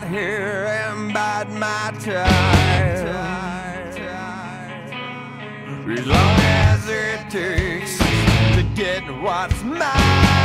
right here and bide my time. As long as it takes to get what's mine.